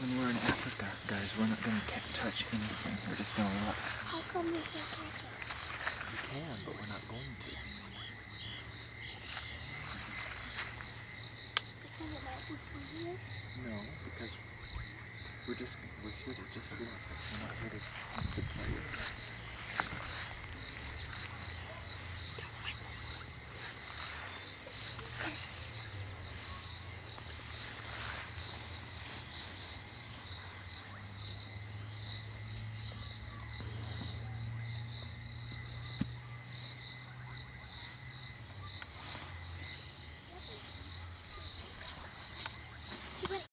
When we're in Africa, guys, we're not gonna touch anything. We're just gonna look. How come we can't touch it? We can, but we're not going to. Because it might be? No, because we're just we're here to just look.